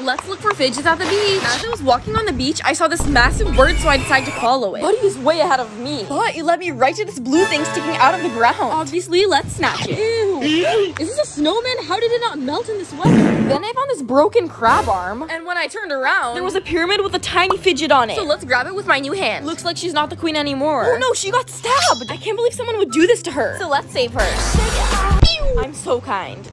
Let's look for fidgets at the beach. As I was walking on the beach, I saw this massive bird, so I decided to follow it. Buddy is way ahead of me. But it led me right to this blue thing sticking out of the ground. Obviously, let's snatch it. Ew. Is this a snowman? How did it not melt in this weather? Then I found this broken crab arm. And when I turned around, There was a pyramid with a tiny fidget on it. So let's grab it with my new hand. Looks like she's not the queen anymore. Oh no, she got stabbed. I can't believe someone would do this to her. So let's save her. I'm so kind.